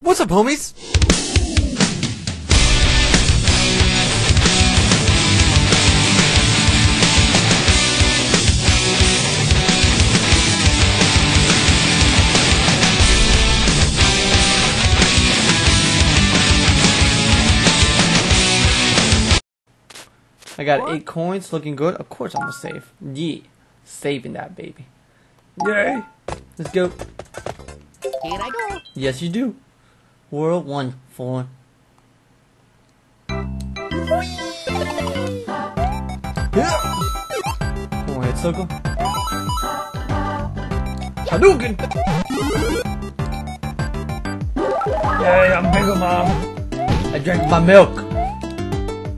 What's up, homies? I got eight coins, looking good. Of course, I'm gonna save. Yeah, saving that baby. Yay! Let's go. Here I go. Yes, you do. World one four. Come on, hit circle. Hadouken! Yay, I'm bigger, mom. I drank my milk.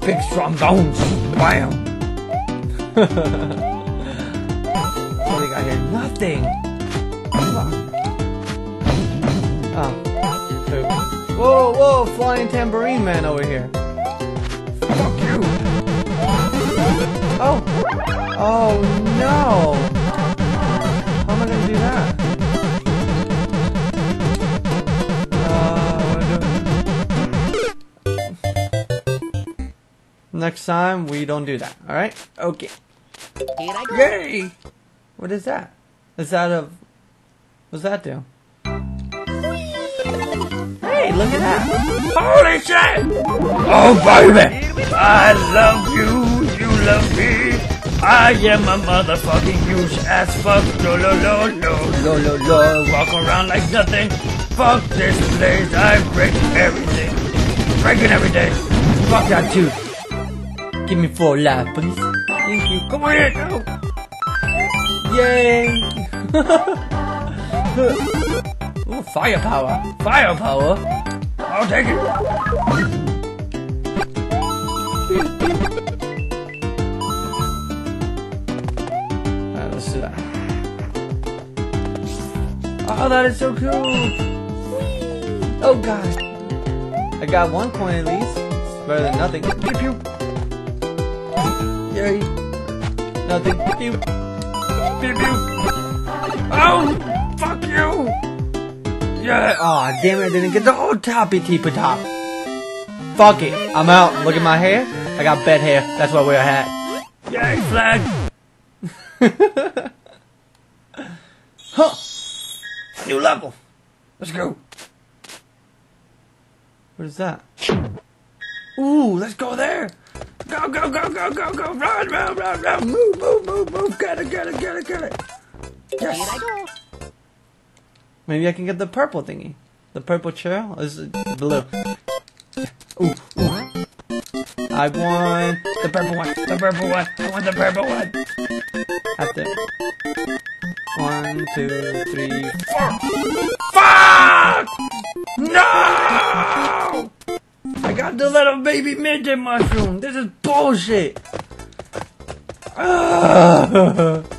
Big strong bones. Bam. what do you got here? Nothing. Whoa, whoa, flying tambourine man over here. Fuck you. Oh. Oh no. How am I gonna do that? Uh, what do I do? Next time we don't do that, alright? Okay. Here I go. Yay! What is that? Is that a... What's that do? Hey, look at that! Holy shit! Oh, baby! I love you, you love me. I am a motherfucking huge ass fuck. Lo lo lo lo lo lo lo. Walk around like nothing. Fuck this place. I break everything. Breaking everything. Fuck that too. Give me four life, please. Thank you. Come on here. Go. Yay! Firepower. Firepower? I'll take it. Alright, let's do that. Oh, that is so cool! Oh god! I got one coin at least. It's better than nothing. Pew pew! Yay! Nothing. Pew! Pew pew. Oh, fuck you. Yeah. Aw, damn it, I didn't get the whole toppy teepa top. Fuck it, I'm out. Look at my hair. I got bed hair. That's why I wear a hat. Yay, flag. Huh! New level. Let's go. What is that? Ooh, let's go there. Go, go, go, go, go, go. Run, run, run, run. Move, move, move, move. Get it, get it, get it, get it. Here I Yes. Maybe I can get the purple thingy. The purple chair? Is blue? Ooh, ooh. I want The purple one. The purple one. I want the purple one. at the one, two, three, four. Fuck! No! I got the little baby midget mushroom. This is bullshit. Ah.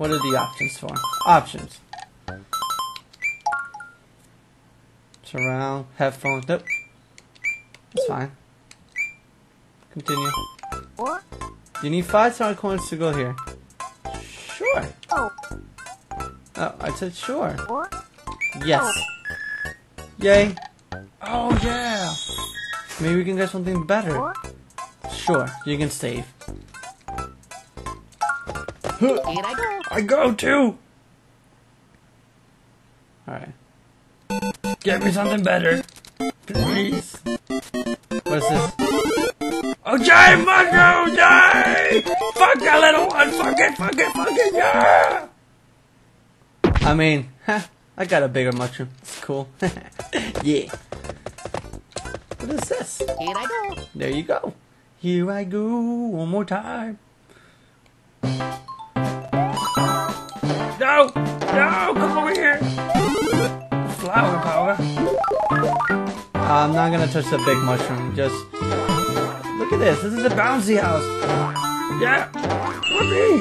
What are the options for? Options. Surround, headphones. Nope. It's fine. Continue. What? You need five star coins to go here. Sure. Oh. Oh, I said sure. What? Yes. Oh. Yay. Oh yeah. Maybe we can get something better. What? Sure, you can save. Here I go. I go too. Alright. Get me something better, please. What is this? Oh, giant mushroom! Yay! Fuck that little one! Fuck it! Fuck it! Fuck it! Yeah! I mean, ha, I got a bigger mushroom. It's cool. yeah. What is this? Here I go. There you go. Here I go one more time. No! No! Come over here! Flower power. I'm not gonna touch the big mushroom. Just look at this. This is a bouncy house. Yeah! Whoopee!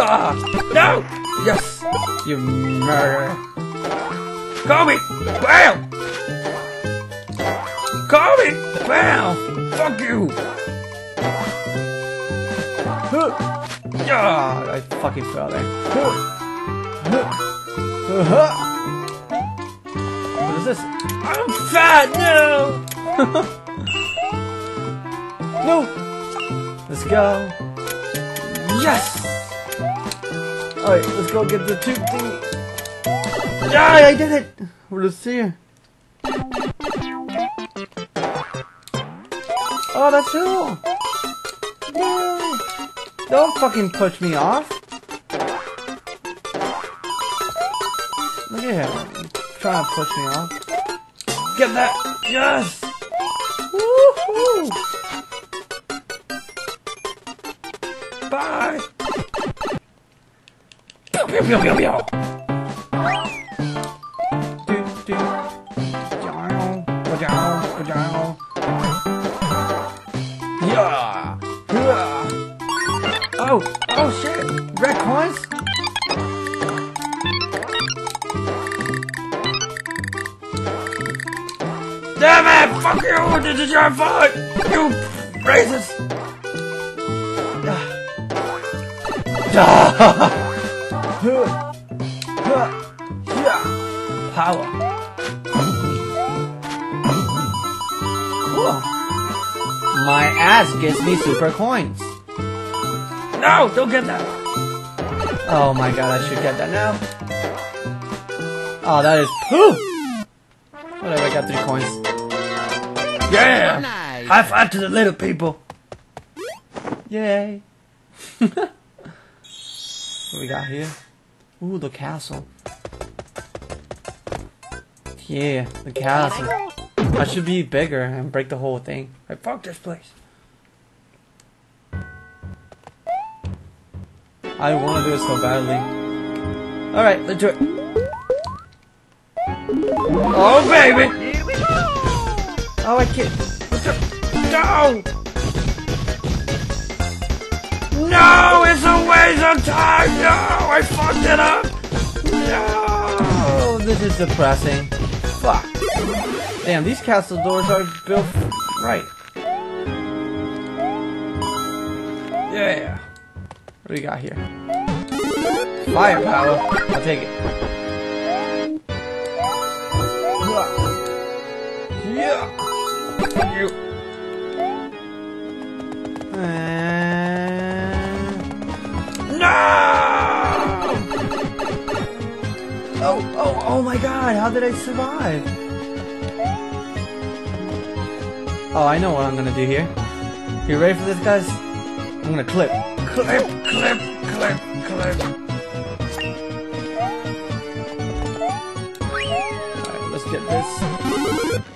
Ah, No! Yes. You murderer. Kobe! Bam! Kobe! Bam! Fuck you! Huh. Ah, I fucking fell there. What is this? I'm fat now. No! Let's go. Yes! Alright, let's go get the tube thingy. Ah, I did it! Is here? Oh, that's cool! Yay! Don't fucking push me off! Look at him. Trying to push me off. Get that! Yes! Woohoo! Bye. Pew, pew, pew, pew, pew. Do, do. Down, go down, go down. Fuck you! This is your fault! You racist! Power. My ass gives me super coins. No! Don't get that! Oh my god, I should get that now. Oh, that is poo! Whatever, I got three coins. Yeah! Nice. High five to the little people! Yay! what we got here? Ooh, the castle. Yeah, the castle. I should be bigger and break the whole thing. Hey, fuck this place. I want to do it so badly. Alright, let's do it. Oh, baby! Oh, I can't. No! No! It's a waste of time! No! I fucked it up! No! This is depressing. Fuck. Damn, these castle doors are built right. Yeah. What do we got here? Firepower. I'll take it. Yeah! You. No! Oh, oh, oh my god, how did I survive? Oh, I know what I'm gonna do here. You ready for this, guys? I'm gonna clip. Clip, clip, clip, clip. Alright, let's get this.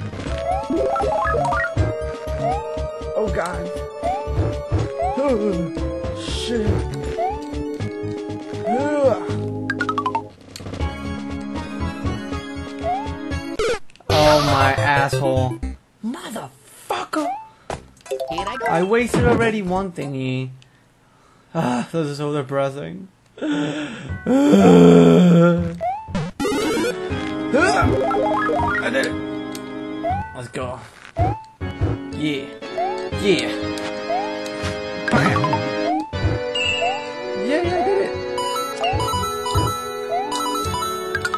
God. Oh, shit. Ugh. Oh my asshole. Motherfucker! Here I go. I wasted already one thingy. Ah, this is so depressing. I did it. Let's go. Yeah. Yeah. Bam. Yeah, yeah, I did it.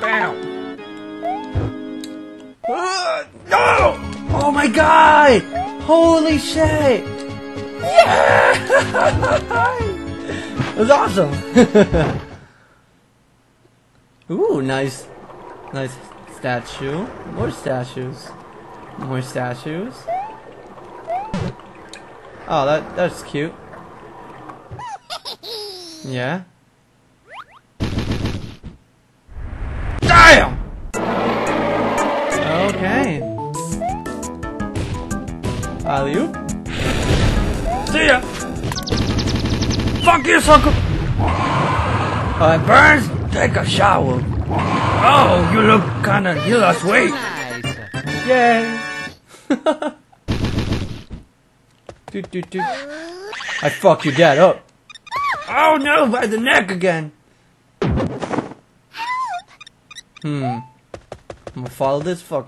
Bam. Uh, no! Oh my god! Holy shit! Yeah! It was awesome! Ooh, nice. Nice statue. More statues. More statues. Oh, that that's cute. Yeah. Damn! Okay. Alley-oop. See ya! Fuck you, sucker! Uh, Burns, take a shower. Oh, you look kinda, you lost weight. Yay! doot, doot, doot. I fuck your dad up. Oh no, by the neck again. Hmm. I'm gonna follow this fuck.